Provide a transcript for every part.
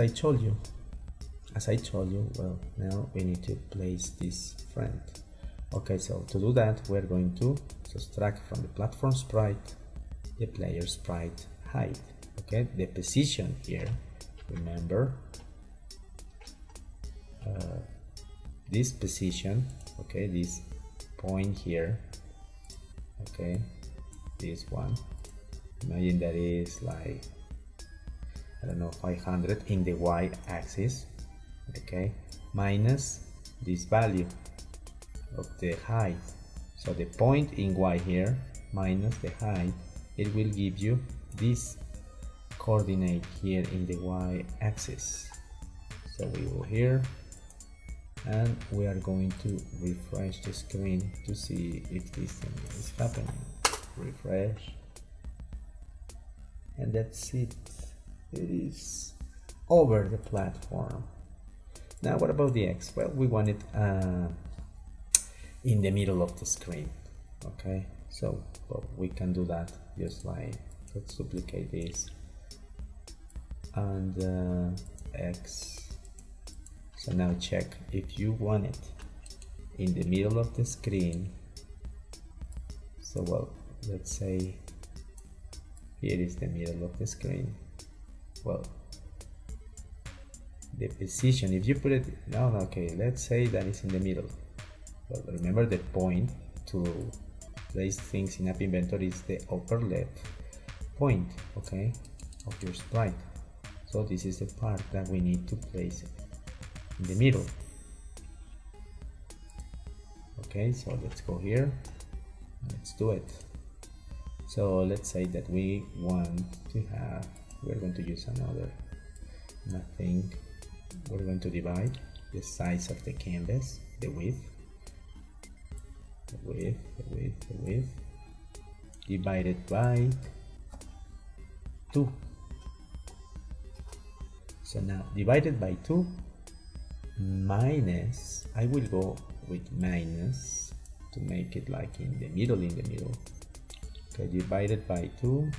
I told you, as I told you, well, now we need to place this friend. Okay, so to do that, we're going to subtract from the platform sprite the player sprite height. Okay, the position here, remember, uh, this position, okay, this point here, okay, this one, imagine that is like, I don't know, 500 in the y axis, okay, minus this value of the height. So the point in y here minus the height, it will give you this coordinate here in the y axis. So we go here and we are going to refresh the screen to see if this thing is happening. Refresh and that's it. It is over the platform. Now what about the X? Well, we want it uh, in the middle of the screen okay? So well, we can do that just like let's duplicate this. And uh, X. So now check if you want it in the middle of the screen. So well let's say here is the middle of the screen well the position if you put it no okay let's say that it's in the middle. But remember the point to place things in App Inventor is the upper left point okay of your sprite. So this is the part that we need to place in the middle. Okay so let's go here. Let's do it. So let's say that we want to have we're going to use another nothing. We're going to divide the size of the canvas the width. The width, the width, the width. Divided by 2 so now divided by 2 minus I will go with minus to make it like in the middle in the middle. Okay divided by 2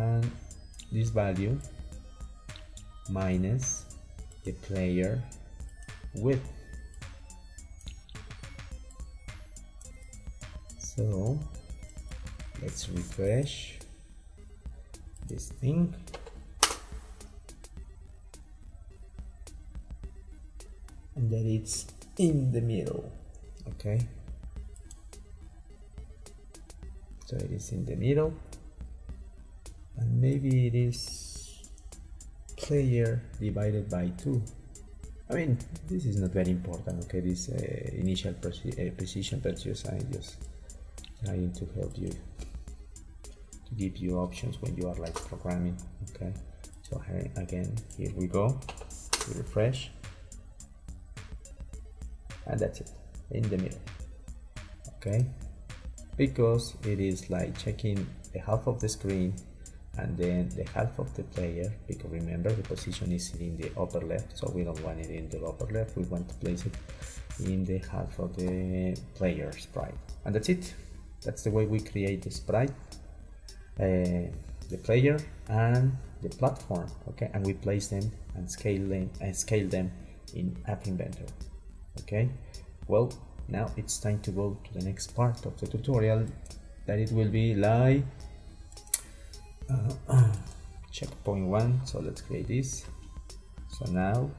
and this value minus the player width. So let's refresh this thing. And then it's in the middle okay? So it is in the middle maybe it is player divided by 2 I mean this is not very important okay? This uh, initial uh, precision but just I just trying to help you to give you options when you are like programming okay? So here again here we go we refresh and that's it in the middle okay? Because it is like checking the half of the screen and then the half of the player because remember the position is in the upper left so we don't want it in the upper left we want to place it in the half of the player sprite. And that's it. That's the way we create the sprite uh, the player and the platform okay? And we place them and scale them and scale them in app inventor okay? Well now it's time to go to the next part of the tutorial that it will be like checkpoint one so let's create this. So now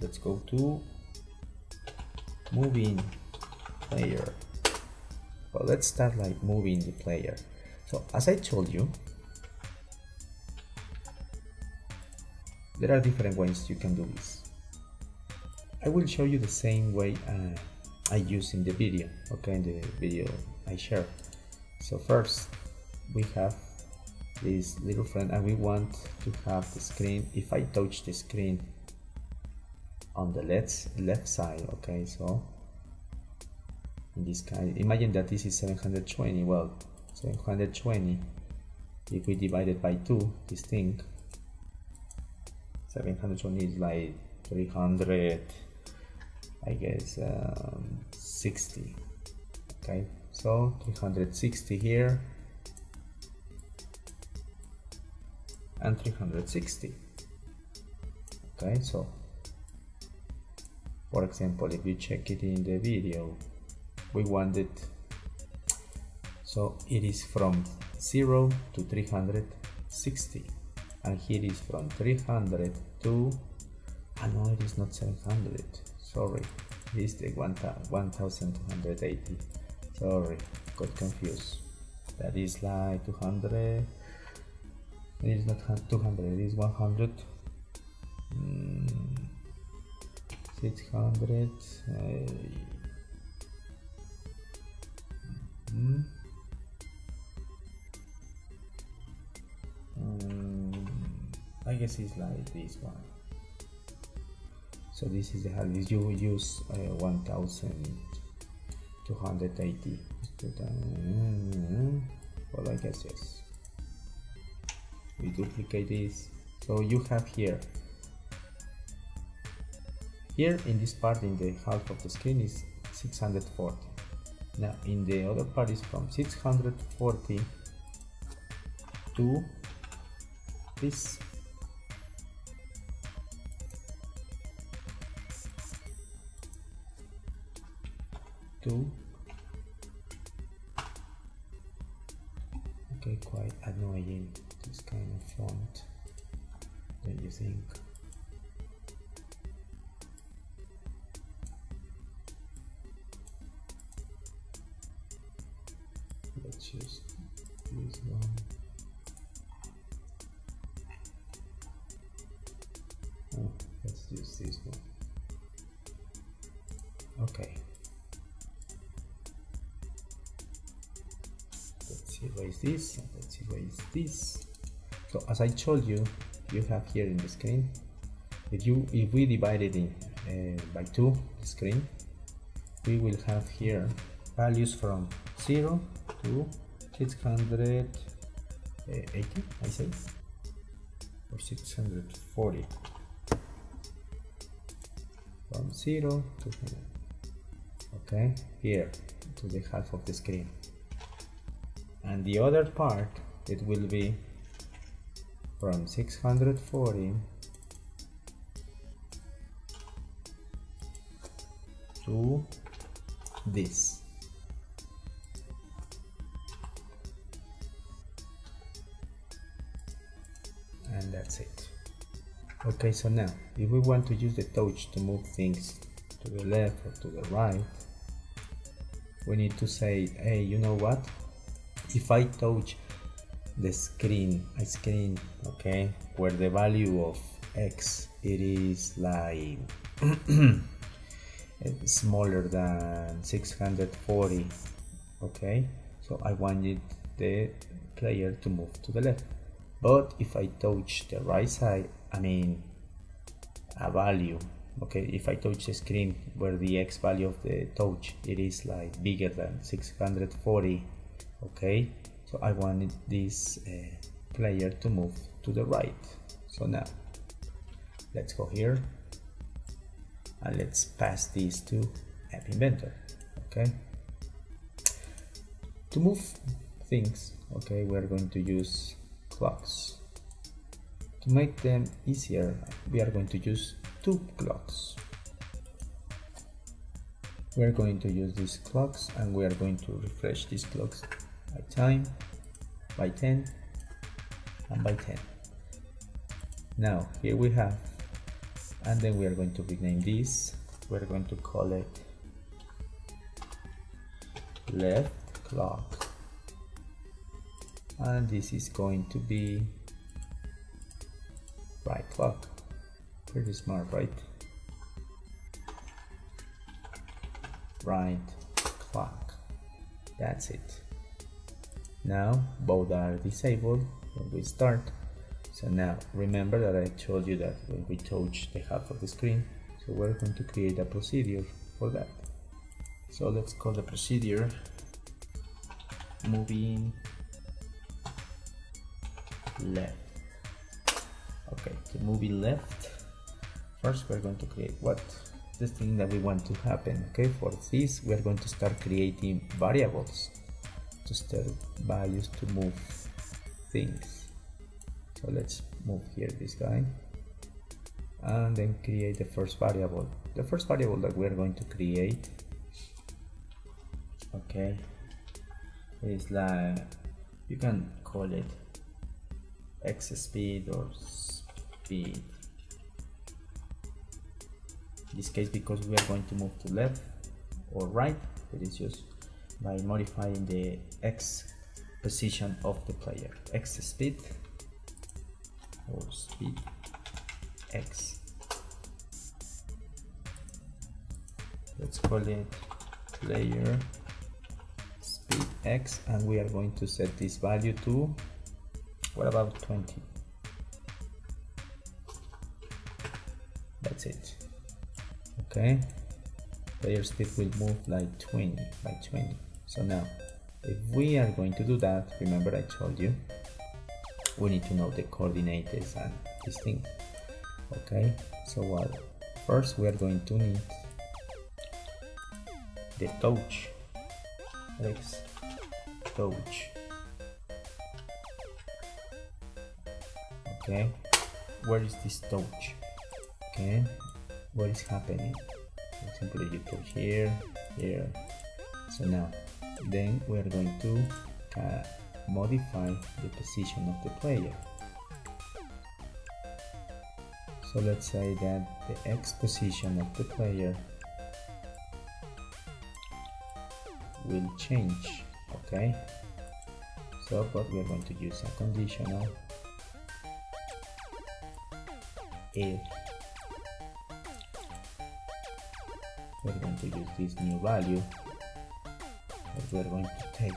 let's go to moving player. Well let's start like moving the player. So as I told you there are different ways you can do this. I will show you the same way uh, I use in the video okay in the video I share. So first we have this little friend and we want to have the screen. If I touch the screen on the left left side okay so in this kind imagine that this is 720 well 720 if we divide it by 2 this thing 720 is like 300 I guess um, 60 okay so 360 here and 360 okay so for example if you check it in the video we wanted so it is from 0 to 360 and here is from 300 to ah no it is not 700 sorry it is the 1280 sorry got confused. That is like 200 it is not 200 it is 100 mm, 600 uh, mm, um, I guess it's like this one. So this is the hardest you use uh, 1280 well I guess yes we duplicate this. So you have here. Here in this part in the half of the screen is 640 now in the other part is from 640 to this. To okay quite annoying this kind of font don't you think. Let's just use one. Oh let's use this one. Okay. Let's erase this let's erase this so as I told you you have here in the screen if you if we divide it in uh, by two the screen we will have here values from 0 to 680 I say or 640 from 0 to okay here to the half of the screen. And the other part it will be from 640 to this. And that's it. Okay so now if we want to use the touch to move things to the left or to the right we need to say hey you know what? If I touch the screen a screen okay where the value of x it is like smaller than 640 okay so I wanted the player to move to the left. But if I touch the right side I mean a value okay if I touch the screen where the X value of the touch it is like bigger than 640 okay so I wanted this uh, player to move to the right. So now let's go here and let's pass this to App Inventor okay? To move things okay we're going to use clocks. To make them easier we are going to use two clocks. We are going to use these clocks and we are going to refresh these clocks by time by 10 and by 10 now here we have and then we are going to rename this. We're going to call it left clock. And this is going to be right clock. Pretty smart right? Right clock. That's it now both are disabled when we start. So now remember that I told you that when we touch the half of the screen so we're going to create a procedure for that. So let's call the procedure moving left. Okay to move left first we're going to create what? This thing that we want to happen okay? For this we're going to start creating variables to start values to move things. So let's move here this guy. And then create the first variable. The first variable that we're going to create okay is like you can call it x speed or speed. In this case because we are going to move to left or right it is just by modifying the x position of the player. X speed. Or speed. X. Let's call it player speed x and we are going to set this value to what about 20 that's it. Okay. Player speed will move like 20 by 20 so now if we are going to do that remember I told you we need to know the coordinates and this thing okay? So what? First we are going to need the touch x touch okay? Where is this touch? Okay what is happening? For example you touch here here. So now then we are going to uh, modify the position of the player. So let's say that the x position of the player will change okay? So but we are going to use a conditional if we're going to use this new value that we're going to take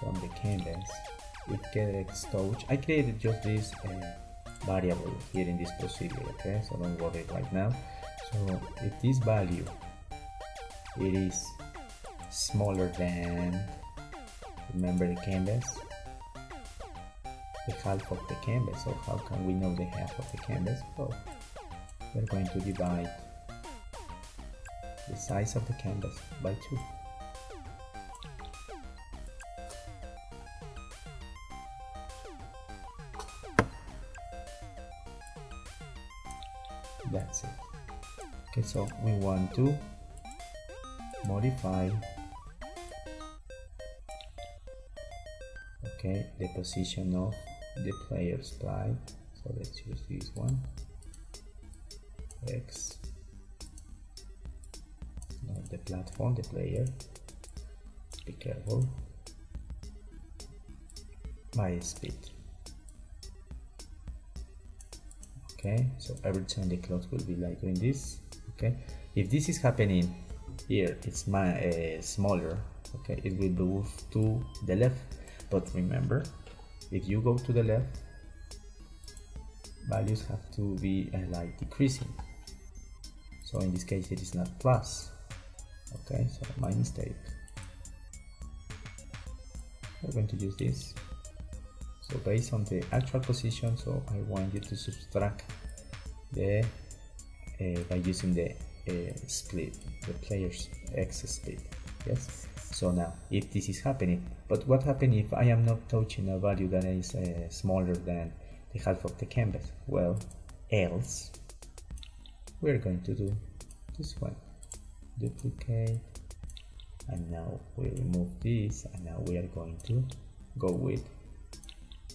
from the canvas if getX touch I created just this uh, variable here in this procedure okay? So don't worry right now. So if this value it is smaller than remember the canvas? The half of the canvas. So how can we know the half of the canvas? Well we're going to divide the size of the canvas by 2 that's it. Okay so we want to modify okay the position of the player's slide. So let's use this one. X the platform the player. Be careful. My speed. Okay so every time the clock will be like doing this. Okay if this is happening here it's my uh, smaller. Okay it will move to the left. But remember if you go to the left values have to be uh, like decreasing. So in this case it is not plus okay so my mistake. We're going to use this. So based on the actual position so I want you to subtract the uh, by using the uh, split the player's x split. Yes? So now if this is happening but what happens if I am not touching a value that is uh, smaller than the half of the canvas? Well else we're going to do this one duplicate. And now we remove this and now we are going to go with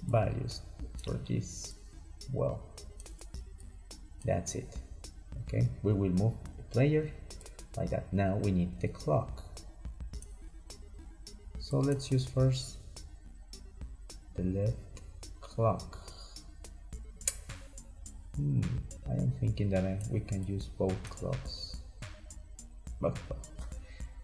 values for this. Well that's it. Okay we will move the player like that. Now we need the clock. So let's use first the left clock. Hmm, I am thinking that I, we can use both clocks but,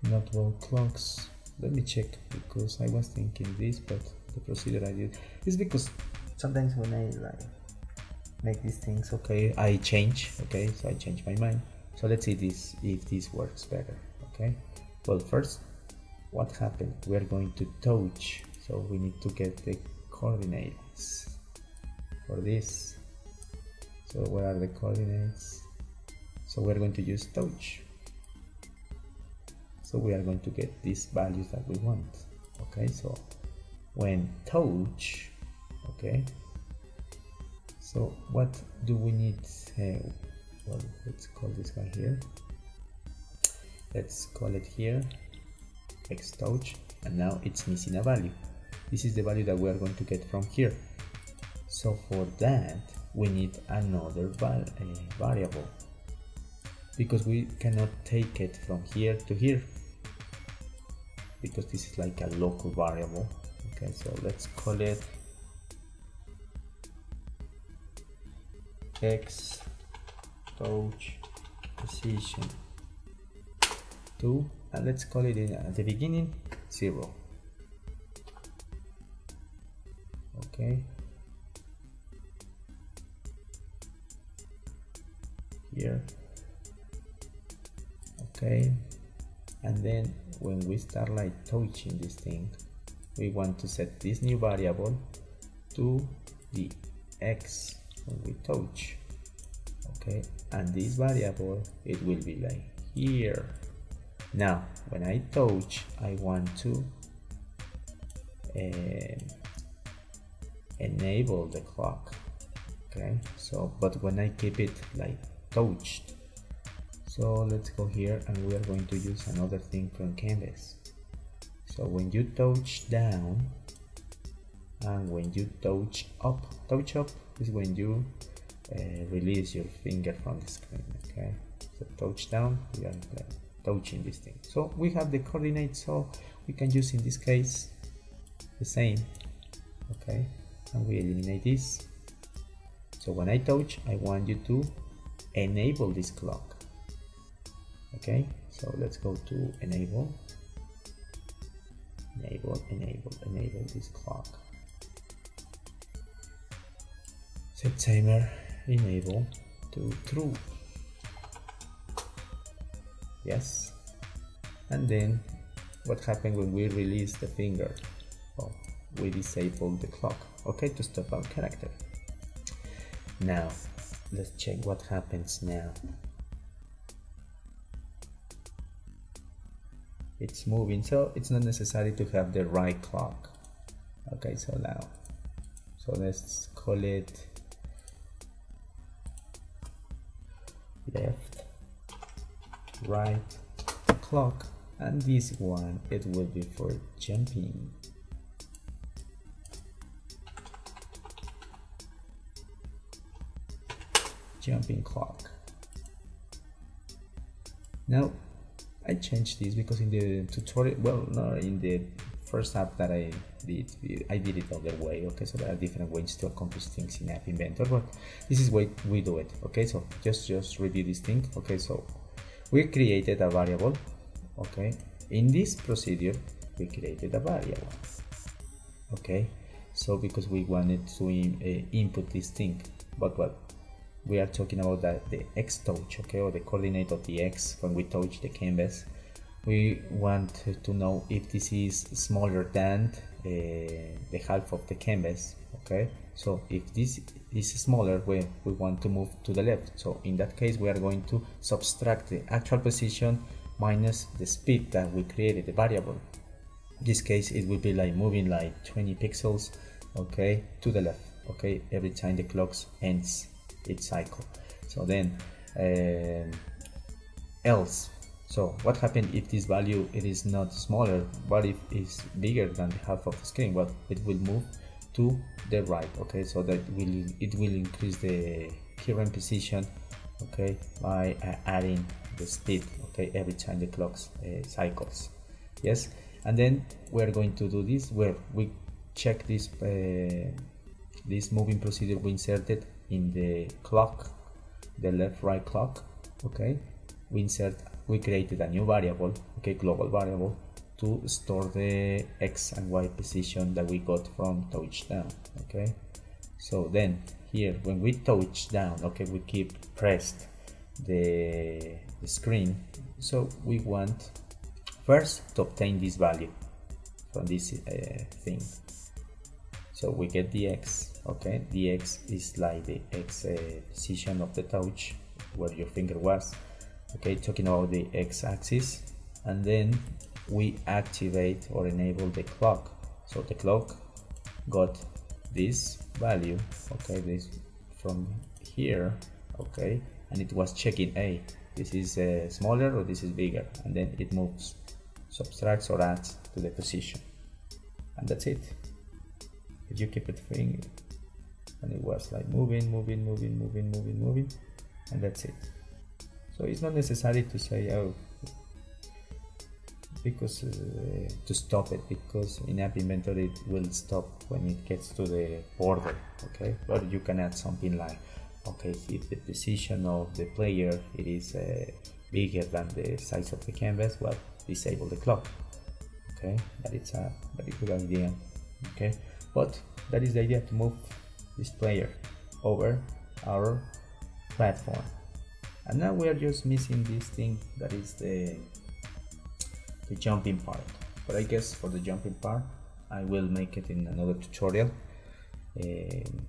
not both clocks. Let me check because I was thinking this but the procedure I did is because sometimes when I like make these things okay I change okay so I change my mind. So let's see this if this works better okay? Well first what happened? We're going to touch so we need to get the coordinates for this. So where are the coordinates? So we're going to use touch so we are going to get these values that we want okay? So when touch okay? So what do we need uh, well let's call this guy here. Let's call it here x touch and now it's missing a value. This is the value that we are going to get from here. So for that we need another uh, variable because we cannot take it from here to here because this is like a local variable. Okay so let's call it x touch position 2 and let's call it at the beginning 0 okay. Here. Okay. And then when we start like touching this thing we want to set this new variable to the x when we touch okay? And this variable it will be like here. Now when I touch I want to uh, enable the clock okay? So but when I keep it like touched so let's go here and we are going to use another thing from canvas. So when you touch down and when you touch up touch up is when you uh, release your finger from the screen okay? So touch down we are uh, touching this thing. So we have the coordinates so we can use in this case the same okay? And we eliminate this. So when I touch I want you to enable this clock okay so let's go to enable. Enable enable enable this clock. Set timer enable to true. Yes. And then what happened when we release the finger? Oh we disable the clock. Okay to stop our character. Now let's check what happens now it's moving. So it's not necessary to have the right clock. Okay so now so let's call it left right clock. And this one it will be for jumping. Jumping clock. Now I changed this because in the tutorial well no in the first app that I did I did it other way okay so there are different ways to accomplish things in App Inventor but this is way we do it okay? So just just review this thing okay? So we created a variable okay? In this procedure we created a variable okay? So because we wanted to in, uh, input this thing but what we are talking about that the x touch okay or the coordinate of the x when we touch the canvas. We want to know if this is smaller than uh, the half of the canvas okay? So if this is smaller we, we want to move to the left. So in that case we are going to subtract the actual position minus the speed that we created the variable. In this case it will be like moving like 20 pixels okay to the left okay every time the clock ends its cycle. So then uh, else. So what happened if this value it is not smaller but if it's bigger than the half of the screen? Well it will move to the right okay? So that will it will increase the current position okay by uh, adding the speed okay every time the clock uh, cycles. Yes? And then we're going to do this where we check this uh, this moving procedure we inserted in the clock the left right clock okay? We insert we created a new variable okay global variable to store the x and y position that we got from touchdown okay? So then here when we touch down okay we keep pressed the, the screen. So we want first to obtain this value from this uh, thing. So we get the x okay the x is like the x uh, position of the touch where your finger was. Okay talking about the x-axis and then we activate or enable the clock. So the clock got this value okay this from here okay and it was checking a this is uh, smaller or this is bigger? And then it moves subtracts or adds to the position. And that's it. If you keep it free and it was like moving moving moving moving moving moving. And that's it. So it's not necessary to say oh because uh, to stop it because in app inventor it will stop when it gets to the border okay? But you can add something like okay if the position of the player it is uh, bigger than the size of the canvas well disable the clock okay? That is a very good idea okay? But that is the idea to move this player over our platform. And now we are just missing this thing that is the the jumping part. But I guess for the jumping part I will make it in another tutorial. Um,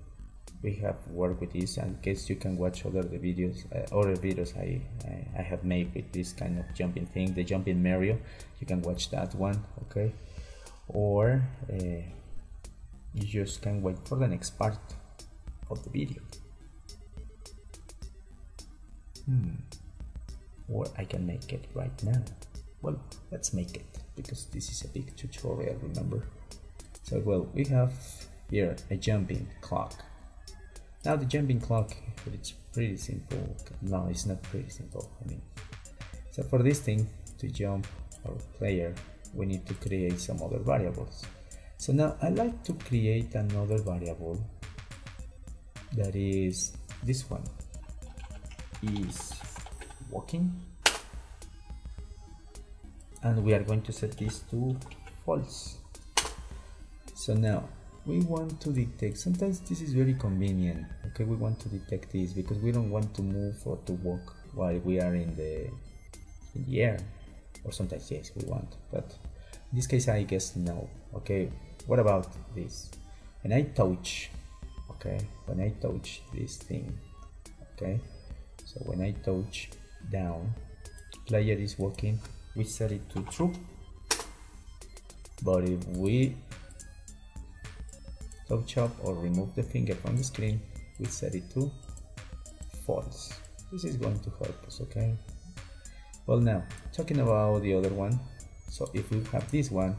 we have worked with this and guess you can watch other the videos uh, other videos I, I, I have made with this kind of jumping thing the jumping Mario. You can watch that one okay? Or uh, you just can wait for the next part of the video. Hmm. Or I can make it right now. Well let's make it because this is a big tutorial remember? So well we have here a jumping clock. Now the jumping clock it's pretty simple. No it's not pretty simple I mean. So for this thing to jump our player we need to create some other variables so now I like to create another variable that is this one. Is walking and we are going to set this to false. So now we want to detect sometimes this is very convenient okay? We want to detect this because we don't want to move or to walk while we are in the in the air. Or sometimes yes we want but in this case I guess no. Okay what about this? When I touch okay when I touch this thing okay so when I touch down player is walking we set it to true. But if we touch up or remove the finger from the screen we set it to false. This is going to help us okay? Well now talking about the other one so if we have this one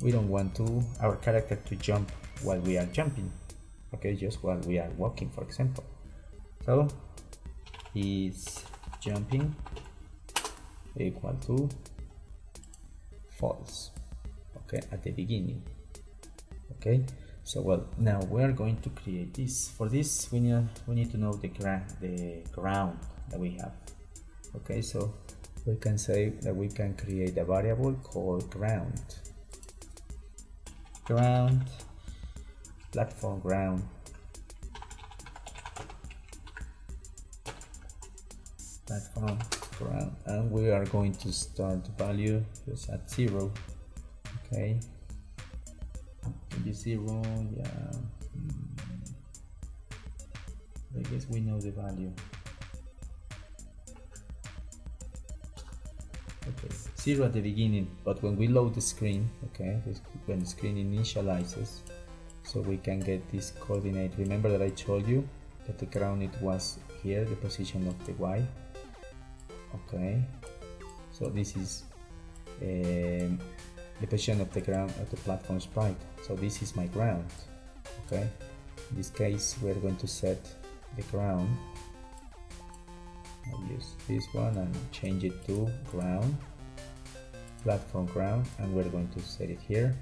we don't want to our character to jump while we are jumping. Okay just while we are walking for example. So is jumping equal to false. Okay at the beginning. Okay so well now we are going to create this. For this we need we need to know the ground the ground that we have. Okay so we can say that we can create a variable called ground. Ground platform ground. Platform ground and we are going to start the value just at zero okay? Maybe zero yeah. Hmm. I guess we know the value okay. Zero at the beginning but when we load the screen okay when the screen initializes so we can get this coordinate. Remember that I told you that the ground it was here the position of the Y? Okay. So this is um, the position of the ground of the platform sprite. So this is my ground okay? In this case we're going to set the ground I'll use this one and change it to ground platform ground and we're going to set it here.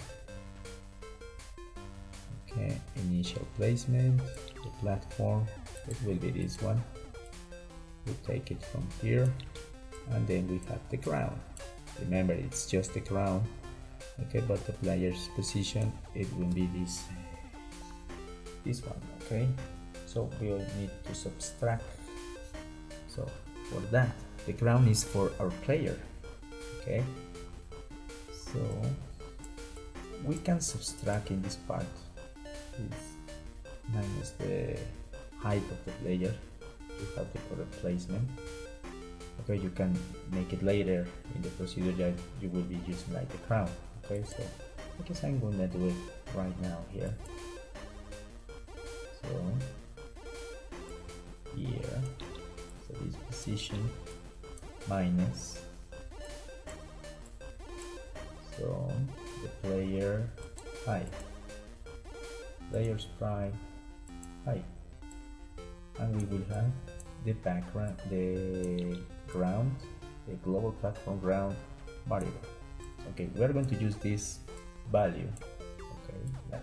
Okay initial placement the platform it will be this one. We take it from here and then we have the ground. Remember it's just the ground. Okay but the player's position it will be this this one okay? So we will need to subtract so for that the ground is for our player okay? So we can subtract in this part. Is minus the height of the player without the correct placement. Okay you can make it later in the procedure that you will be using like the crown okay? So I guess I'm gonna do it right now here. So here so this position minus. So the player height player sprite height and we will have the background the ground the global platform ground variable. Okay we're going to use this value. Okay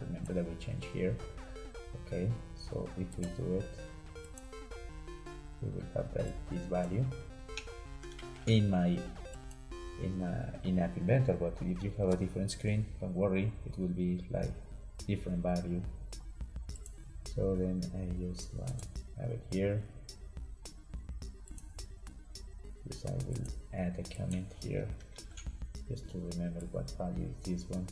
remember that we change here. Okay so if we do it we will that this value in my in uh, in app inventor. But if you have a different screen don't worry it will be like different value. So then I just like have it here. Just I will add a comment here just to remember what value is this one.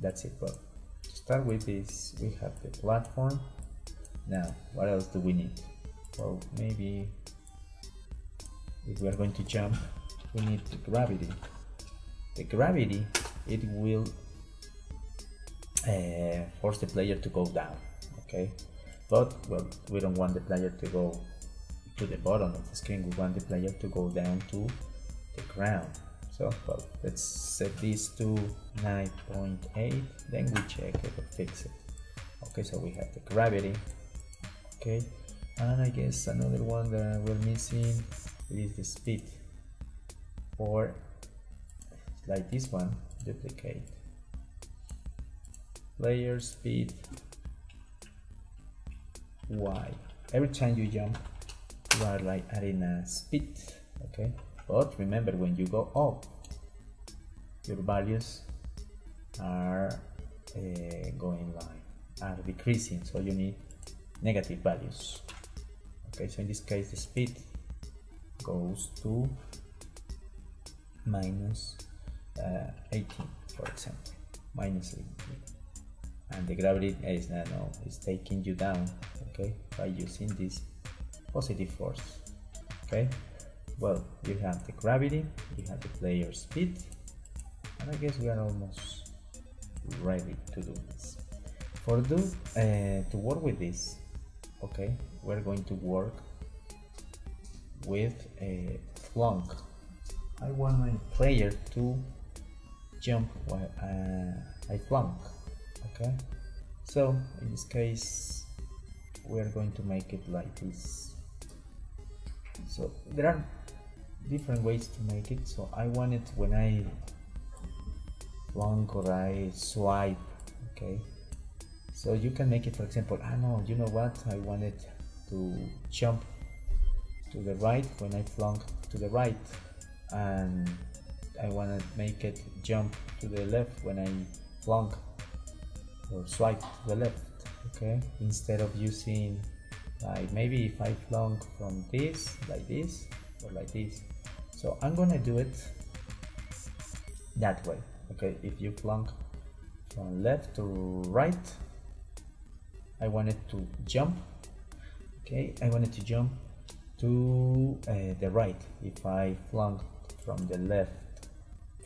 That's it. But to start with this we have the platform now what else do we need? Well maybe if we are going to jump we need the gravity. The gravity it will uh, force the player to go down okay? But well we don't want the player to go to the bottom of the screen. We want the player to go down to the ground. So well let's set this to 9.8 then we check it or fix it. Okay so we have the gravity okay and I guess another one that we're missing is the speed. Or like this one duplicate. Player speed. Y. Every time you jump you are like adding a speed. Okay but remember when you go up your values are uh, going like are decreasing. So you need negative values. Okay so in this case the speed goes to minus, uh, 18 for example. Minus 18 and the gravity is uh, no is taking you down okay by using this positive force okay? Well you have the gravity you have the player speed and I guess we are almost ready to do this. For do uh, to work with this okay we're going to work with a flung. I want my player to jump while uh, I flung okay? So in this case we are going to make it like this. So there are different ways to make it. So I want it when I flung or I swipe okay so you can make it for example I ah, know you know what? I wanted to jump to the right when I flung to the right and I want to make it jump to the left when I flung or swipe to the left okay? Instead of using like maybe if I flung from this like this or like this. So I'm gonna do it that way okay? If you flung from left to right I wanted to jump okay? I wanted to jump to uh, the right. If I flung from the left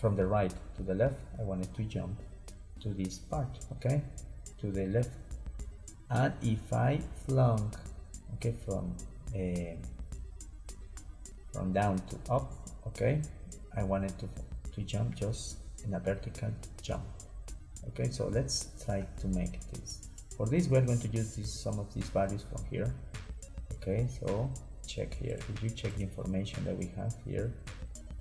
from the right to the left I wanted to jump to this part okay? To the left. And if I flung okay from uh, from down to up okay? I wanted to to jump just in a vertical jump okay? So let's try to make this for this we're going to use this, some of these values from here. Okay so check here. If you check the information that we have here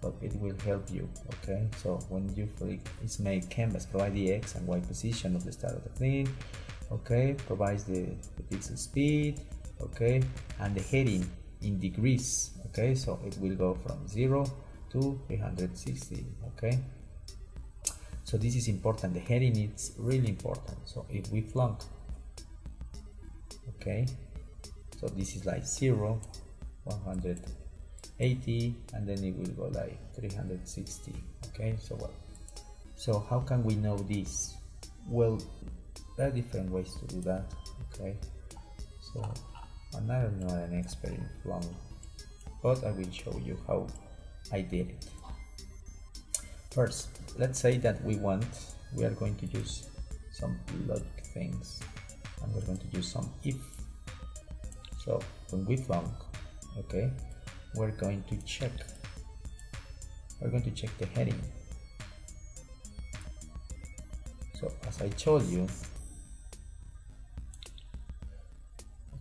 but it will help you okay? So when you click it's made canvas. Provide the x and y position of the start of the thing okay? Provides the, the pixel speed okay? And the heading in degrees okay? So it will go from 0 to 360 okay? So this is important. The heading is really important. So if we flung okay. So this is like 0 180 and then it will go like 360 okay so what? So how can we know this? Well there are different ways to do that okay? So I'm not an expert in Flung but I will show you how I did it. First let's say that we want we are going to use some logic things and we're going to use some if. So when we flung okay we're going to check we're going to check the heading. So as I told you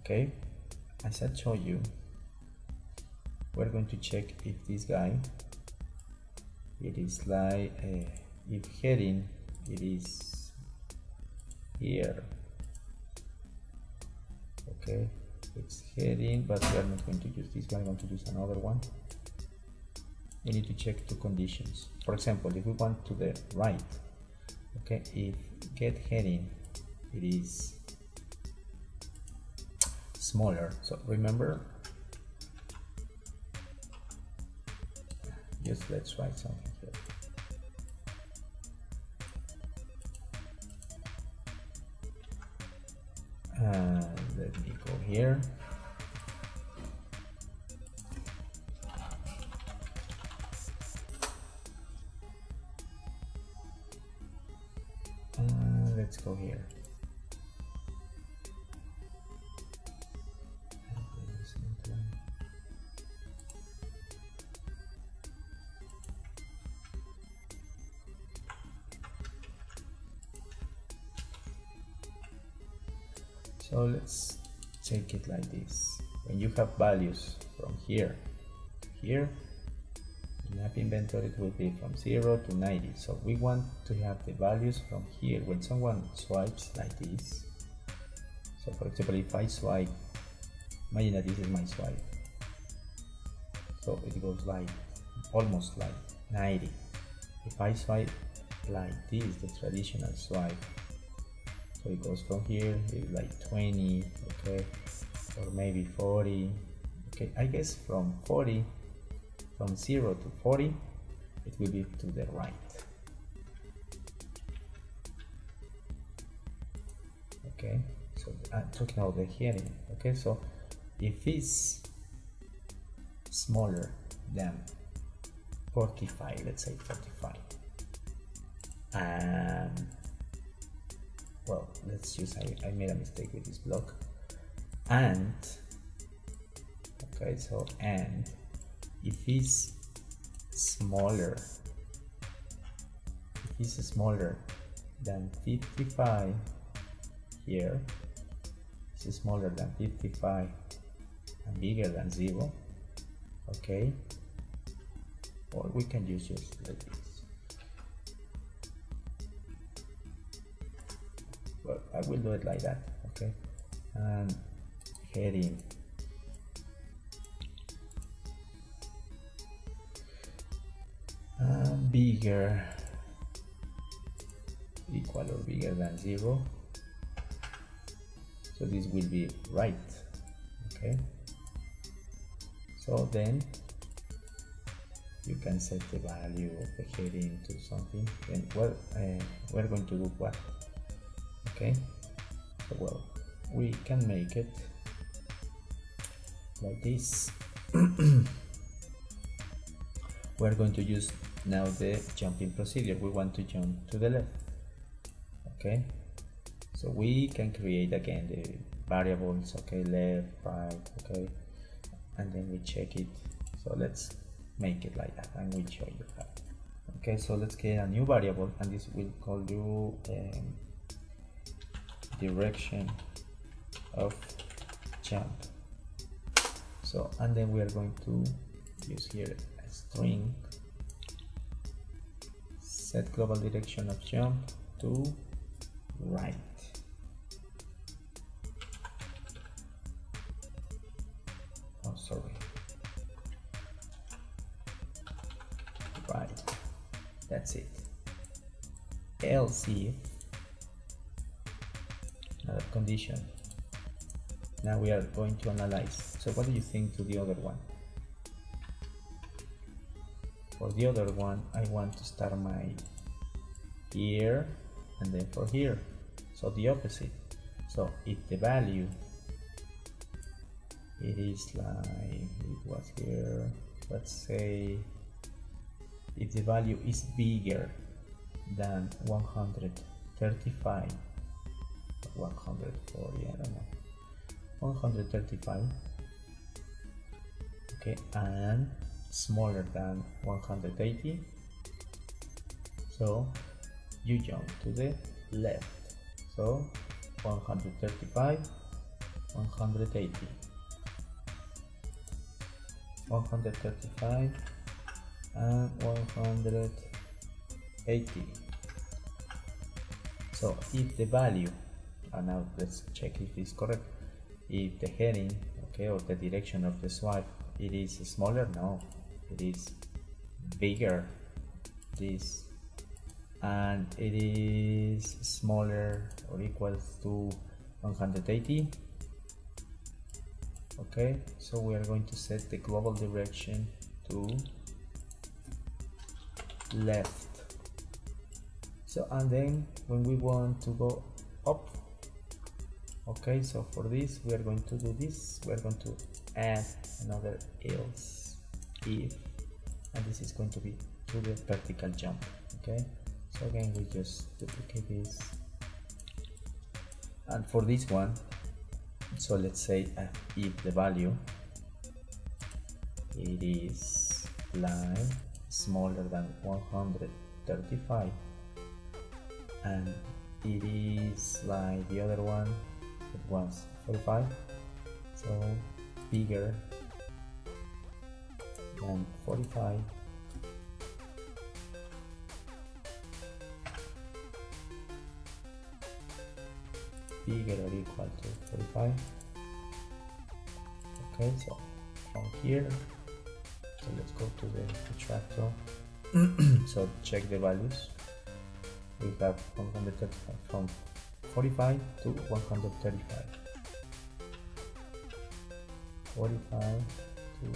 okay as I told you we're going to check if this guy it is like uh, if heading it is here okay it's heading but we are not going to use this one I'm going to use another one. We need to check two conditions. For example if we want to the right okay if get heading it is smaller. So remember just let's write something here. Go here. Uh, let's go here when you have values from here. Here in App Inventor it will be from 0 to 90 so we want to have the values from here. When someone swipes like this so for example if I swipe imagine that this is my swipe. So it goes like almost like 90 if I swipe like this the traditional swipe so it goes from here it's like 20 okay or maybe 40 okay I guess from 40 from 0 to 40 it will be to the right. Okay so I'm talking about the hearing okay so if it's smaller than 45 let's say 45 and well let's use I, I made a mistake with this block and okay so and if it's smaller if it's smaller than 55 here it's smaller than 55 and bigger than 0 okay or we can use just like this. But I will do it like that okay? And heading and bigger. Equal or bigger than zero. So this will be right. Okay. So then you can set the value of the heading to something. And well uh, we're going to do what? Okay. So well we can make it like this. We're going to use now the jumping procedure. We want to jump to the left. Okay? So we can create again the variables okay left right okay? And then we check it. So let's make it like that and we show you how okay so let's get a new variable and this will call you um, direction of jump so and then we are going to use here a string. Set global direction of jump to right. Oh sorry. Right. That's it. Else if another condition now we are going to analyze. So what do you think to the other one? For the other one I want to start my here and then for here. So the opposite. So if the value it is like it was here let's say if the value is bigger than 135 140 I don't know 135 okay and smaller than 180 so you jump to the left. So 135 180 135 and 180 so if the value and now let's check if it's correct if the heading okay or the direction of the swipe it is smaller no it is bigger this and it is smaller or equals to 180 okay? So we are going to set the global direction to left. So and then when we want to go up okay so for this we are going to do this. We are going to add another else if and this is going to be to the vertical jump okay so again we just duplicate this. And for this one so let's say uh, if the value it is like smaller than 135 and it is like the other one it was 45 so bigger. Than 45 bigger or equal to 45 okay so from here so let's go to the protractor so check the values. We have 135 from 45 to 135 45 to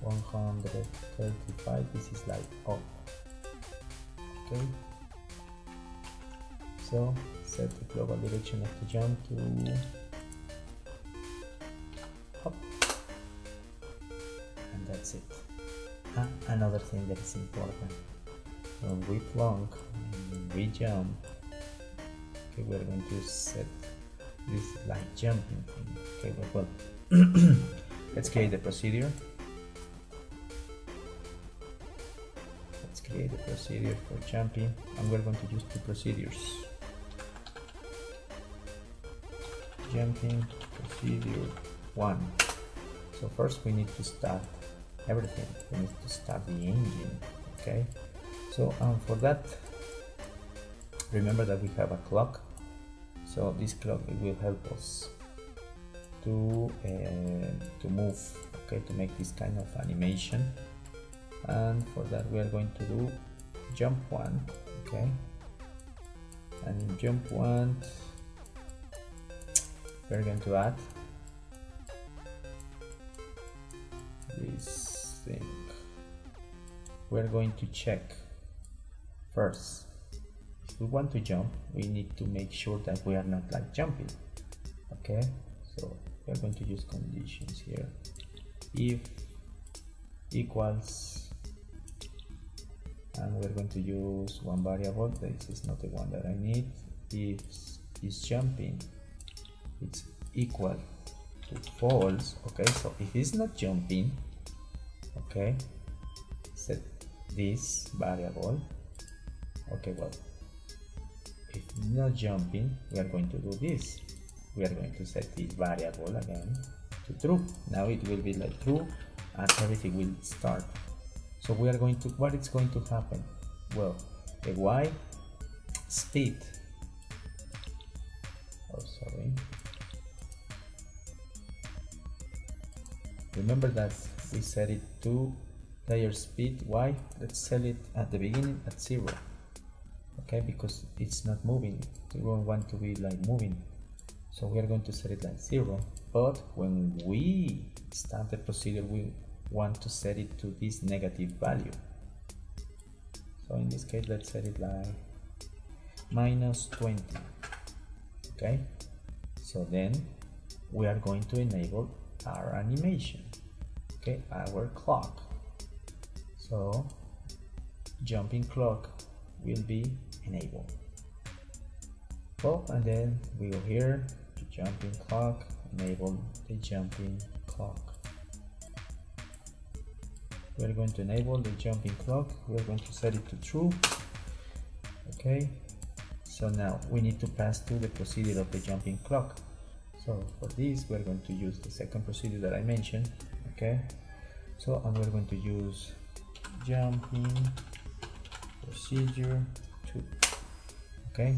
135 this is like up. Okay. So set the global direction of the jump to up and that's it. Ah, another thing that is important. When we flung we jump okay we're going to set this like jumping thing okay well, well let's create the procedure. Let's create the procedure for jumping and we're going to use two procedures. Jumping procedure one. So first we need to start everything. We need to start the engine okay? So um, for that remember that we have a clock so this clock it will help us to uh, to move okay to make this kind of animation. And for that we are going to do jump one okay? And in jump one we're going to add this thing. We're going to check first we want to jump we need to make sure that we are not like jumping okay? So we're going to use conditions here. If equals and we're going to use one variable this is not the one that I need. If is jumping it's equal to false okay? So if it's not jumping okay? Set this variable. Okay well not jumping we are going to do this. We are going to set this variable again to true. Now it will be like true and everything will start. So we are going to what is going to happen? Well the y speed oh sorry. Remember that we set it to player speed y let's set it at the beginning at zero okay? Because it's not moving. We don't want to be like moving. So we are going to set it like zero. But when we start the procedure we want to set it to this negative value. So in this case let's set it like minus 20 okay? So then we are going to enable our animation okay? Our clock. So jumping clock will be enabled oh and then we go here to jumping clock enable the jumping clock. We're going to enable the jumping clock. We're going to set it to true. Okay so now we need to pass to the procedure of the jumping clock. So for this we're going to use the second procedure that I mentioned okay? So and we're going to use jumping procedure 2 okay.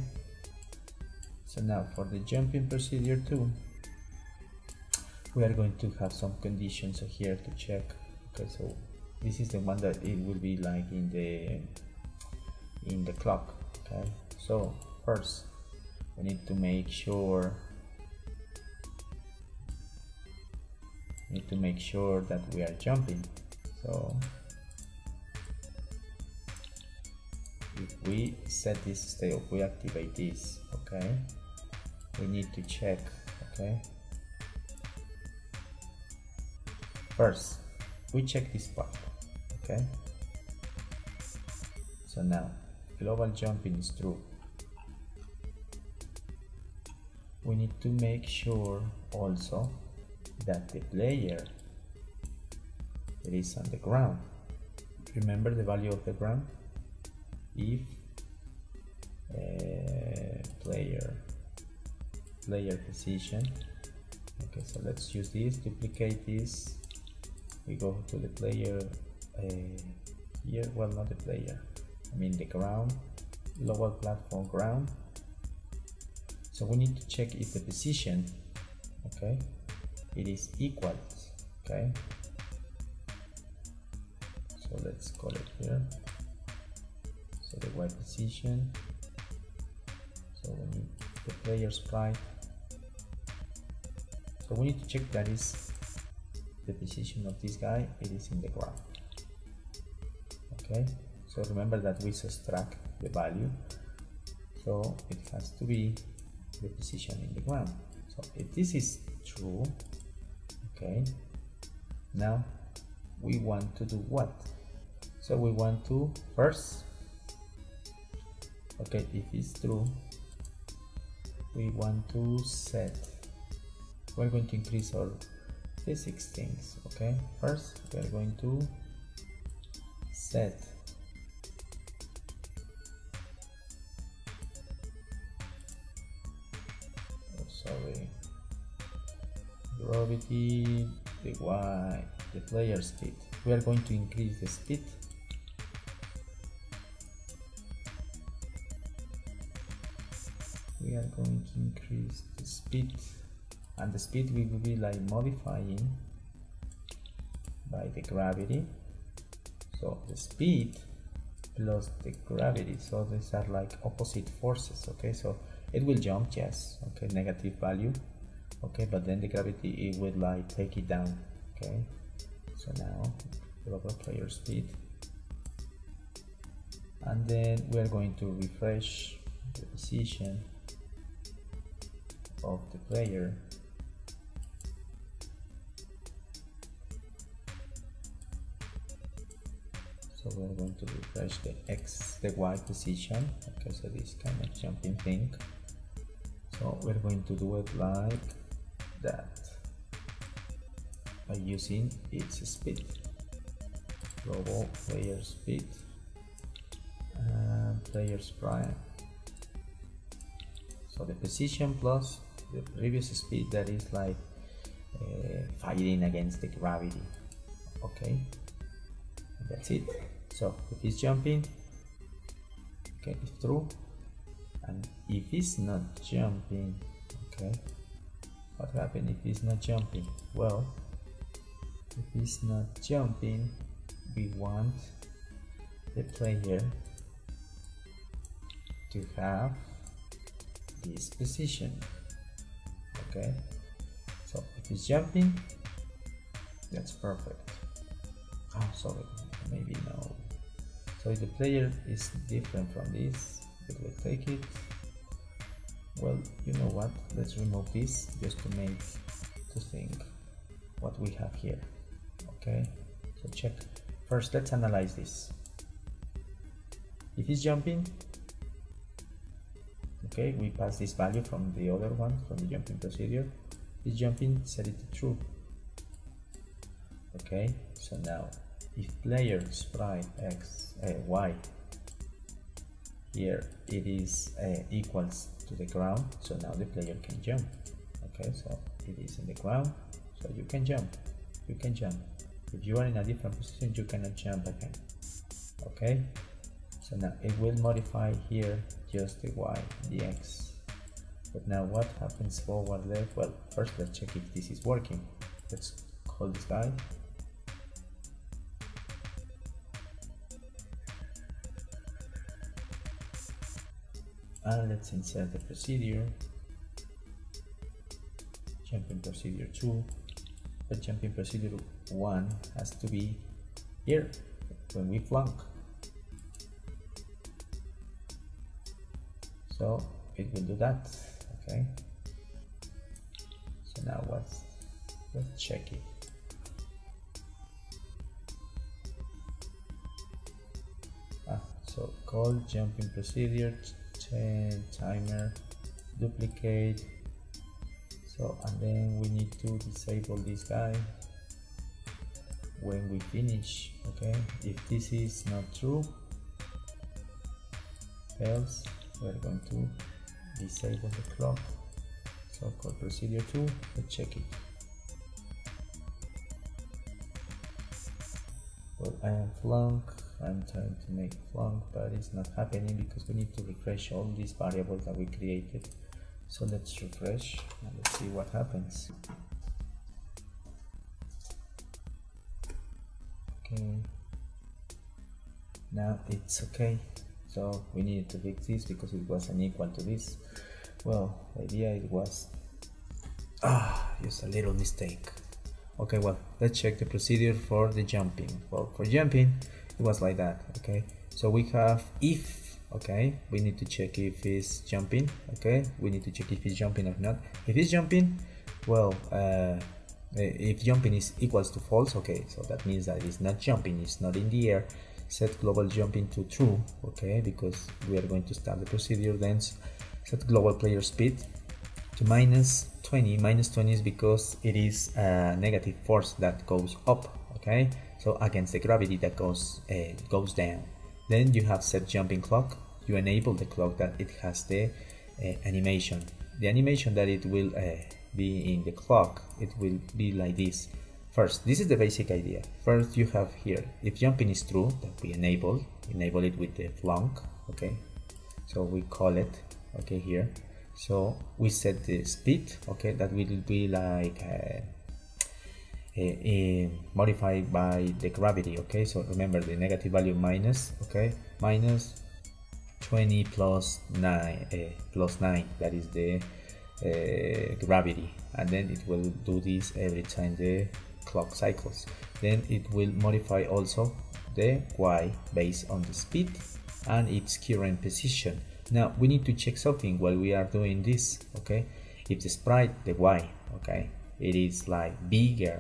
So now for the jumping procedure 2 we are going to have some conditions here to check. Okay so this is the one that it will be like in the in the clock. Okay so first we need to make sure need to make sure that we are jumping. So if we set this state we activate this okay? We need to check okay? First we check this part okay? So now global jumping is true. We need to make sure also that the player is on the ground remember the value of the ground if uh, player player position. Okay so let's use this duplicate this. We go to the player uh, here well not the player. I mean the ground lower platform ground. So we need to check if the position okay it is equal okay. So let's call it here so the y position. So we need the player sprite so we need to check that is the position of this guy. It is in the ground. Okay? So remember that we subtract the value. So it has to be the position in the ground. So if this is true okay now we want to do what? So we want to first okay if it's true we want to set we're going to increase our physics things okay? First we're going to set oh, sorry. Gravity the y the player speed. We are going to increase the speed we are going to increase the speed and the speed we will be like modifying by the gravity. So the speed plus the gravity so these are like opposite forces okay? So it will jump yes okay negative value okay? But then the gravity it will like take it down okay? So now global player speed. And then we are going to refresh the position of the player. So we're going to refresh the x the y position okay so this kind of jumping thing. So we're going to do it like that by using its speed. Global player speed uh, and player sprite so the position plus the previous speed that is like uh, fighting against the gravity. Okay. That's it. So if it's jumping okay it's true. And if it's not jumping okay what happens if it's not jumping? Well if it's not jumping we want the player to have this position okay. So if it's jumping that's perfect. Oh sorry. Maybe no. So if the player is different from this it will take it. Well you know what? Let's remove this just to make to think what we have here. Okay? So check. First let's analyze this. If he's jumping okay we pass this value from the other one from the jumping procedure. He's jumping set it to true. Okay so now if player sprite x uh, y here it is uh, equals to the ground so now the player can jump. Okay so it is in the ground so you can jump you can jump. If you are in a different position you cannot jump again. Okay so now it will modify here just the y the x but now what happens forward left well first let's check if this is working. Let's call this guy. And let's insert the procedure. Jumping procedure 2 but jumping procedure 1 has to be here when we flung so it will do that okay? So now what's let's check it. Ah, so call jumping procedure timer duplicate. So and then we need to disable this guy when we finish okay? If this is not true else we're going to disable the clock. So call procedure 2 let's check it. Well I am flung. I'm trying to make flung but it's not happening because we need to refresh all these variables that we created. So let's refresh and let's see what happens. Okay. Now it's okay so we needed to fix this because it wasn't equal to this. Well the idea it was ah just a little mistake. Okay well let's check the procedure for the jumping. Well for jumping it was like that okay? So we have if okay? We need to check if it's jumping okay? We need to check if it's jumping or not. If it's jumping well uh, if jumping is equals to false okay? So that means that it's not jumping it's not in the air set global jumping to true okay because we are going to start the procedure then. Set global player speed to minus 20 minus 20 is because it is a negative force that goes up okay? So against the gravity that goes uh, goes down. Then you have set jumping clock. You enable the clock that it has the uh, animation. The animation that it will uh, be in the clock it will be like this first this is the basic idea. First you have here if jumping is true that we enable enable it with the flung okay? So we call it okay here. So we set the speed okay that will be like uh, uh, modified by the gravity okay? So remember the negative value minus okay? Minus 20 plus 9 uh, plus 9 that is the uh, gravity. And then it will do this every time the clock cycles. Then it will modify also the y based on the speed and its current position. Now we need to check something while we are doing this okay? If the sprite the y okay? It is like bigger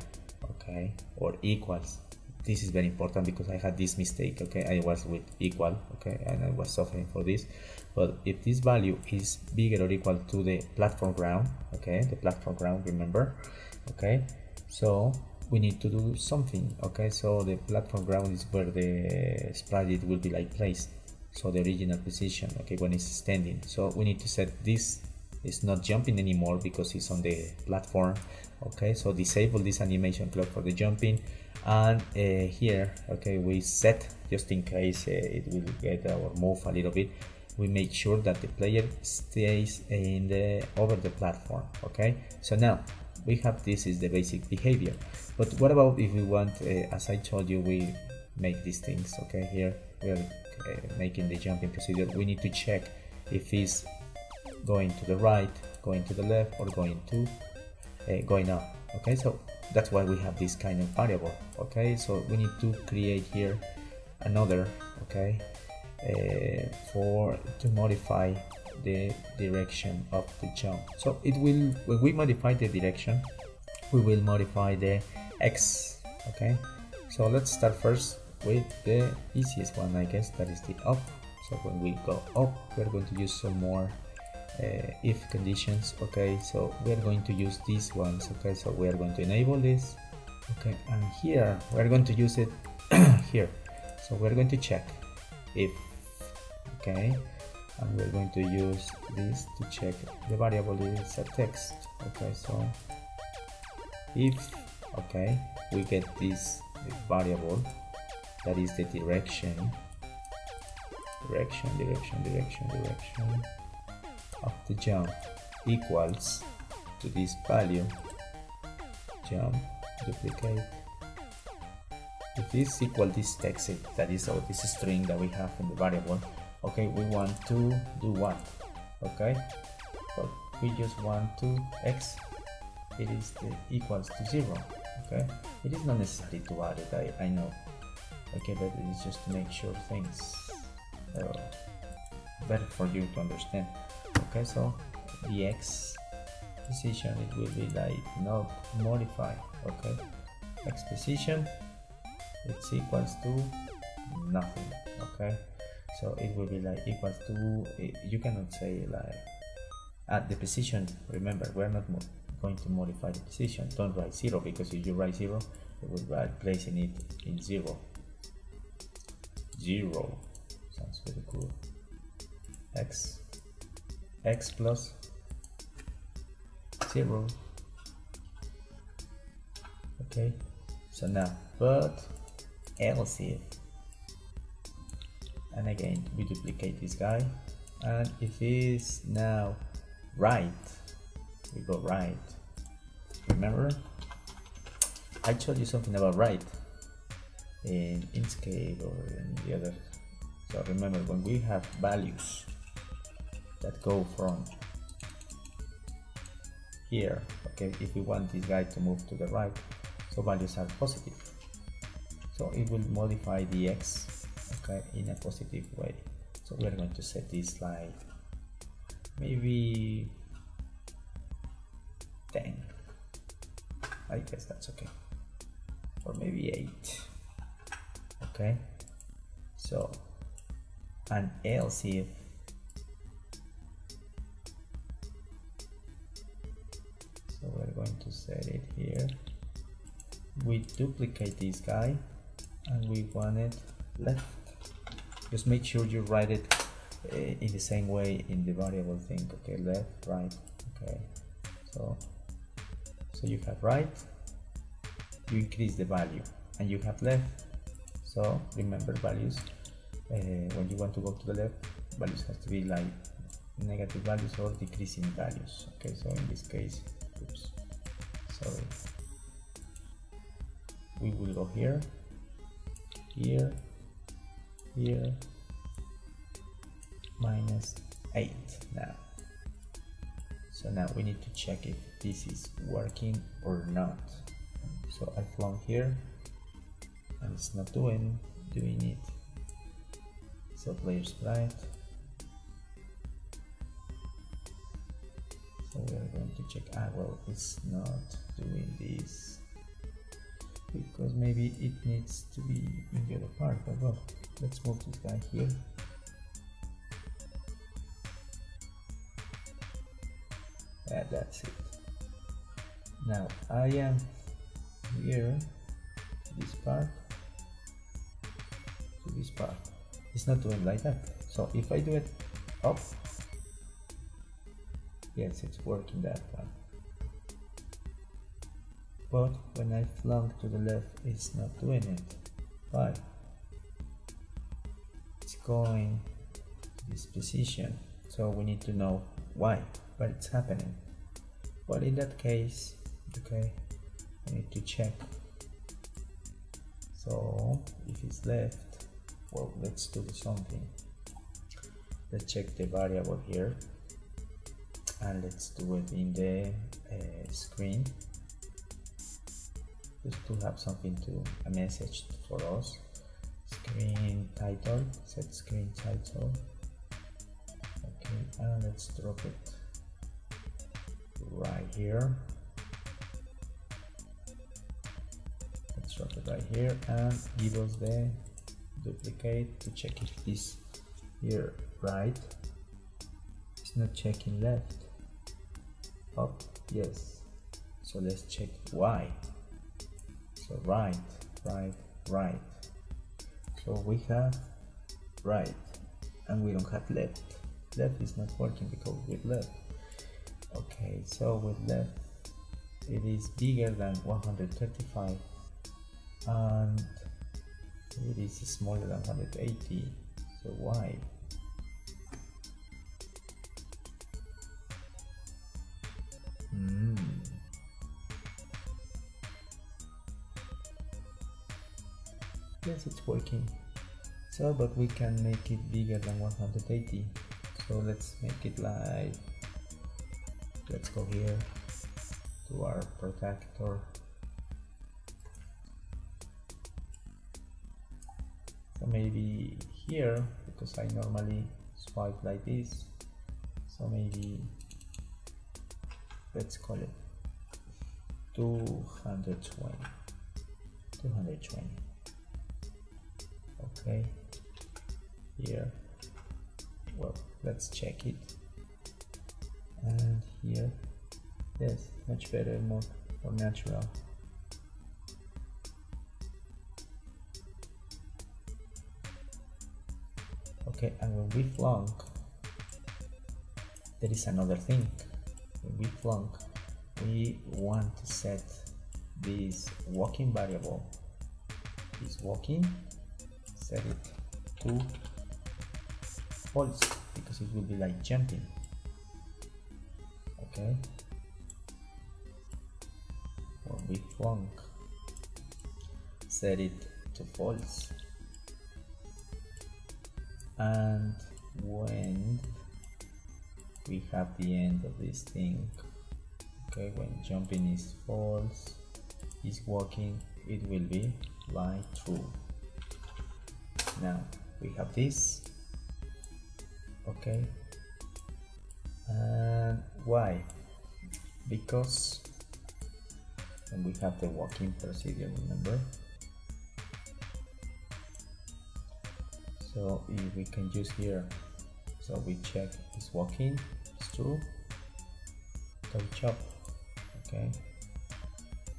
okay? Or equals. This is very important because I had this mistake okay? I was with equal okay? And I was suffering for this. But if this value is bigger or equal to the platform ground okay? The platform ground remember okay? So we need to do something okay? So the platform ground is where the sprite will be like placed. So the original position okay when it's standing. So we need to set this. It's not jumping anymore because it's on the platform okay? So disable this animation clock for the jumping. And uh, here okay we set just in case uh, it will get our move a little bit we make sure that the player stays in the over the platform okay? So now we have this is the basic behavior. But what about if we want uh, as i told you we make these things okay here we are uh, making the jumping procedure. We need to check if it's going to the right going to the left or going to uh, going up okay? So that's why we have this kind of variable okay? So we need to create here another okay uh, for to modify the direction of the jump so it will when we modify the direction we will modify the x okay? So let's start first with the easiest one I guess. That is the up. So when we go up we're going to use some more uh, if conditions okay? So we're going to use these ones okay? So we are going to enable this okay? And here we're going to use it here. So we're going to check if okay and we're going to use this to check the variable is a text okay? So if okay we get this variable that is the direction. Direction direction direction direction. Of the jump equals to this value. Jump duplicate. If this equal this text that is or this string that we have in the variable okay we want to do what okay? But we just want to x it is the equals to zero. Okay? It is not necessary to add it I, I know. Okay but it is just to make sure things are better for you to understand. Okay so the x position it will be like not modify okay? X position it's equals to nothing. Okay so it will be like equals to eh, you cannot say like at the position remember we're not going to modify the position. Don't write zero because if you write zero it will be placing it in zero. Zero. Sounds very cool. X. X plus zero. Okay. So now but else if and again we duplicate this guy. And if it's now right. We go right. Remember? I told you something about right in Inkscape or in the other. So remember when we have values that go from here okay if we want this guy to move to the right so values are positive. So it will modify the x okay in a positive way. So we're going to set this like maybe 10 I guess that's okay. Or maybe 8 okay. So and else if so we're going to set it here. We duplicate this guy and we want it left just make sure you write it uh, in the same way in the variable thing okay left right okay. So so you have right you increase the value and you have left. So remember values uh, when you want to go to the left values has to be like negative values or decreasing values okay so in this case oops sorry. We will go here here here. Minus 8 now. So now we need to check if this is working or not. So I flung here and it's not doing doing it. So player sprite so we are going to check ah well it's not doing this because maybe it needs to be in the other part but well. Let's move this guy here. And that's it. Now I am here to this part. To this part. It's not doing like that. So if I do it up yes it's working that one but when I flung to the left it's not doing it. Why? It's going to this position so we need to know why but it's happening. Well in that case okay I need to check. So if it's left well let's do something. Let's check the variable here and let's do it in the uh, screen just to have something to a message for us. Screen title set screen title. Okay and let's drop it right here. Let's drop it right here and give us the duplicate to check if this here right. It's not checking left. Up yes. So let's check y so right right right. So we have right and we don't have left. Left is not working because with left. Okay so with left it is bigger than 135 and it is smaller than 180 so why? Hmm. Yes it's working. So but we can make it bigger than 180 so let's make it like let's go here to our protractor. So maybe here because I normally swipe like this. So maybe let's call it 220 220 okay. Here. Well let's check it. And here. Yes much better more more natural. Okay and when we flung there is another thing. When we we want to set this walking variable. Is walking set it to false because it will be like jumping okay. When we flung set it to false. And when we have the end of this thing okay when jumping is false is walking it will be like true now we have this. Okay. And why? Because we have the walking procedure remember? So if we can use here so we check is walking it's true touch up okay.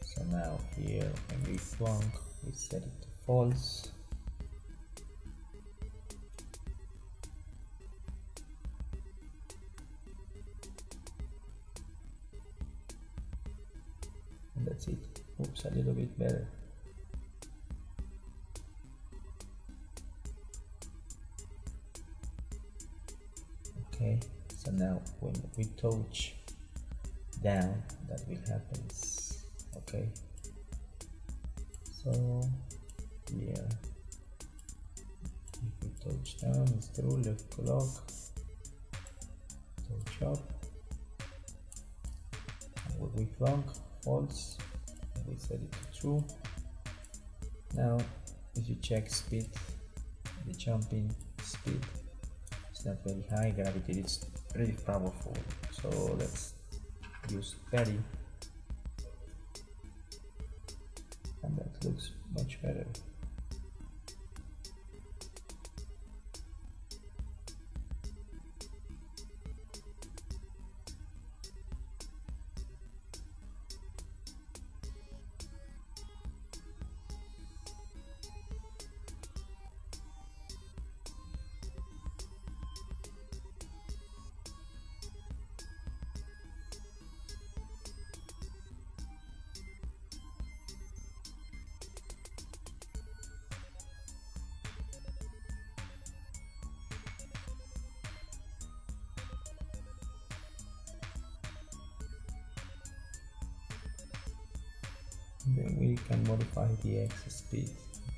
So now here when we flung we set it to false little bit better. Okay so now when we touch down that will happen. Okay. So yeah, if we touch down it's true left clock. Touch up. And when we flung false we set it to true now if you check speed the jumping speed is not very high. Gravity is pretty powerful. So let's use 30 then we can modify the x speed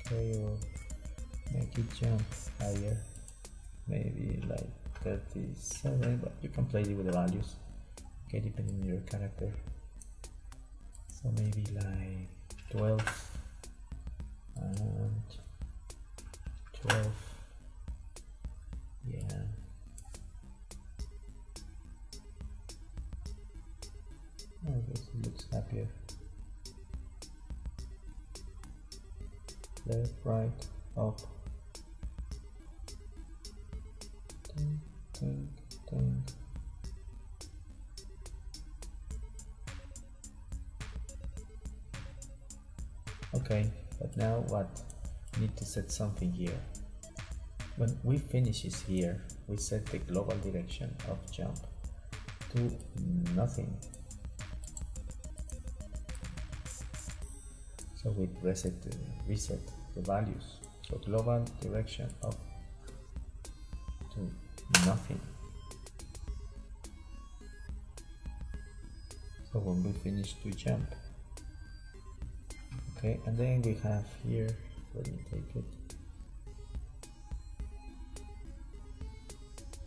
okay or make it jump higher. Maybe like 37 but you can play it with the values okay depending on your character. So maybe like 12 and 12 something here. When we finish here, we set the global direction of jump to nothing. So we reset, reset the values. So global direction of to nothing. So when we finish to jump, okay, and then we have here, let me take it.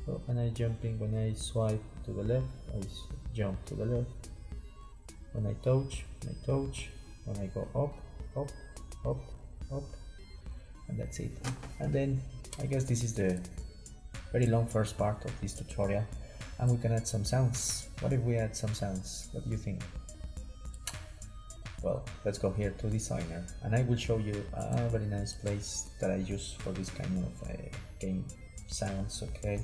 So when I jumping, when I swipe to the left, I jump to the left. When I touch, I touch. When I go up, up, up, up, and that's it. And then I guess this is the very long first part of this tutorial and we can add some sounds. What if we add some sounds? What do you think? Well, let's go here to designer and I will show you a very nice place that I use for this kind of uh, game sounds, okay?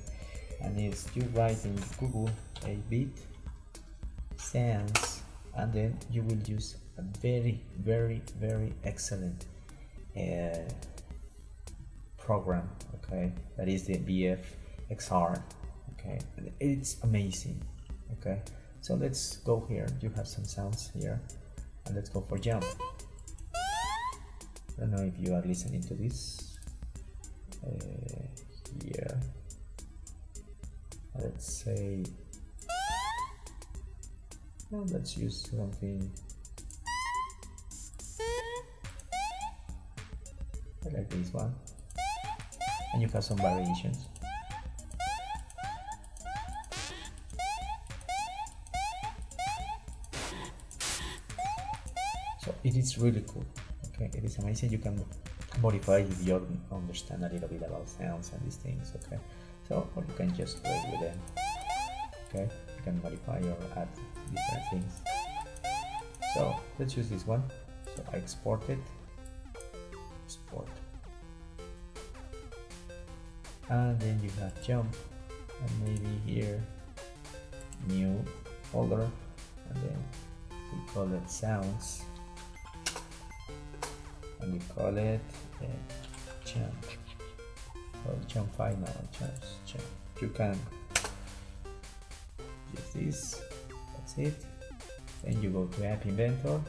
And it's you write in Google 8 bit sounds and then you will use a very, very, very excellent uh, program okay? That is the BFXR okay? It's amazing okay? So let's go here. You have some sounds here and let's go for jump I don't know if you are listening to this. Uh, here let's say well, let's use something like this one. And you have some variations. So it is really cool okay? It is amazing. You can modify if you understand a little bit about sounds and these things okay so or you can just play with them. Okay? You can modify or add different things. So let's use this one. So I export it. Export. And then you have jump. And maybe here new folder and then we call it sounds. And we call it uh, jump jump final jump, jump you can use this that's it. Then you go to app inventor.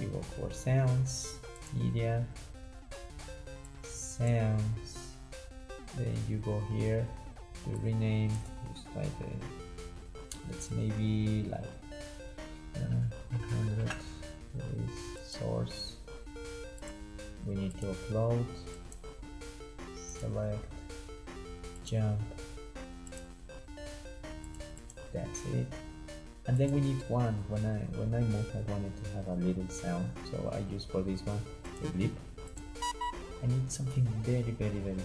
You go for sounds media. Sounds. Then you go here to rename just like a, let's maybe like uh, 100 source. We need to upload select jump. That's it. And then we need one. When I when I move I wanted to have a little sound so I use for this one a blip I need something very very very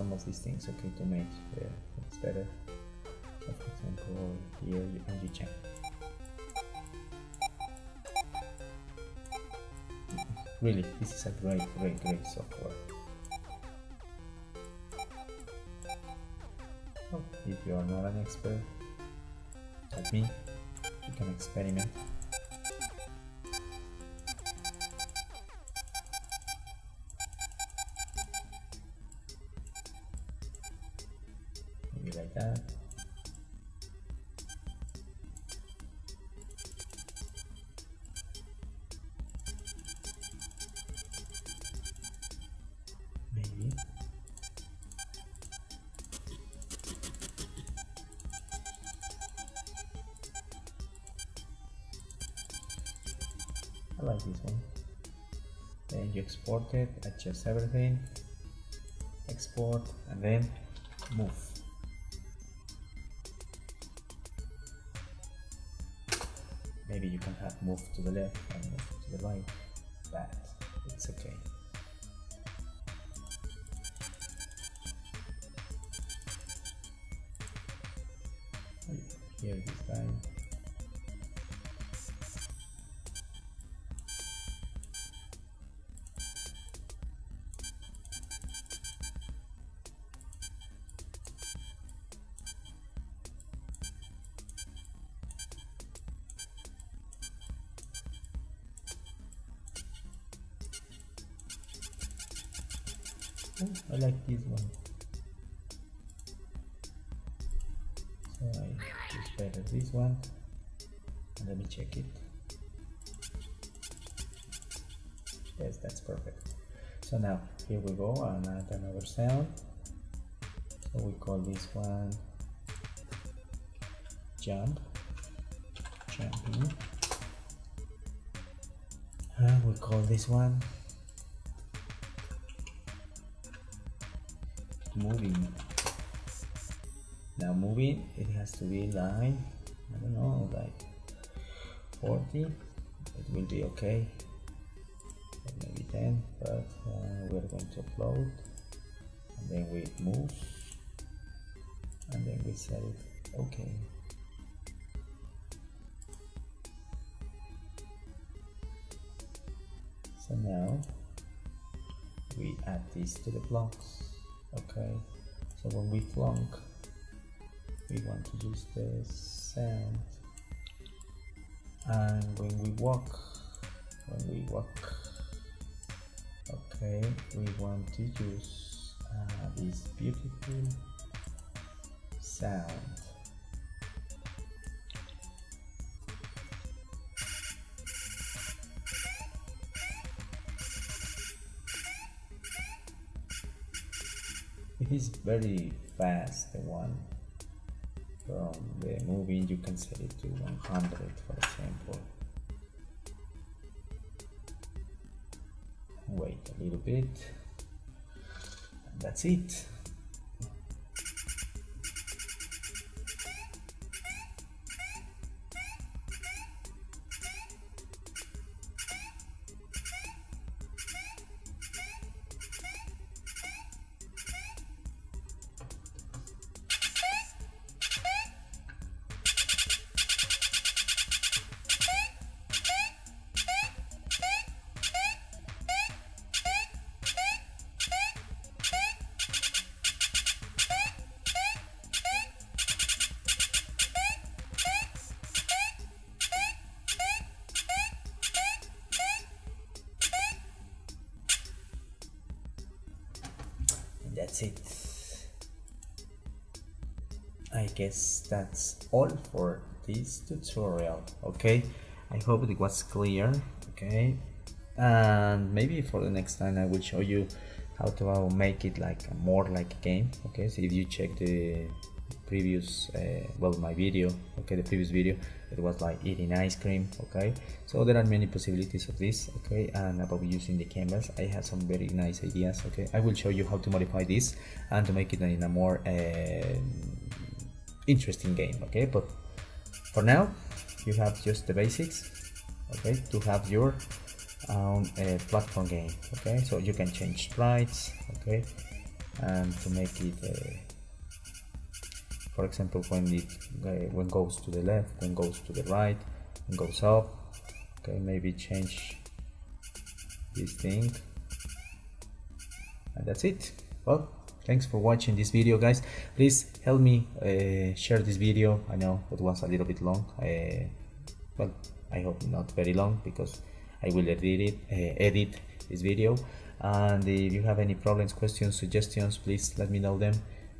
some of these things okay to make uh, it's better. For example here and you check. Really this is a great great great software. Oh, if you are not an expert like me you can experiment adjust everything export and then move. Maybe you can have move to the left and move to the right I like this one. So I use better this one. And let me check it. Yes, that's perfect. So now here we go and add another sound. So we call this one jump, jumping. And we call this one moving. Now moving it has to be like I don't know like 40 it will be okay. Maybe 10 but uh, we're going to upload and then we move and then we set it okay. So now we add this to the blocks okay so when we flung we want to use the sound and when we walk when we walk okay we want to use uh, this beautiful sound is very fast the one from the movie you can set it to 100 for example. Wait a little bit. And that's it guess that's all for this tutorial okay? I hope it was clear okay? And maybe for the next time I will show you how to make it like more like a game okay? So if you check the previous uh, well my video okay the previous video it was like eating ice cream okay? So there are many possibilities of this okay? And about using the canvas i have some very nice ideas okay? I will show you how to modify this and to make it in a more uh, interesting game okay? But for now you have just the basics okay to have your own uh, platform game okay? So you can change sprites okay? And to make it uh, for example when it uh, when goes to the left when goes to the right and goes up okay? Maybe change this thing. And that's it. Well thanks for watching this video guys. Please help me uh, share this video. I know it was a little bit long uh, well i hope not very long because i will edit it uh, edit this video. And if you have any problems questions suggestions please let me know them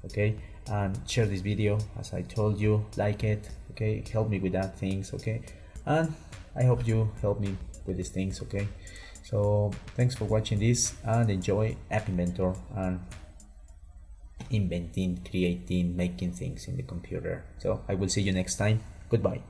okay? And share this video. As I told you like it okay? Help me with that things okay? And I hope you help me with these things okay? So thanks for watching this and enjoy App Inventor and inventing creating making things in the computer. So I will see you next time. Goodbye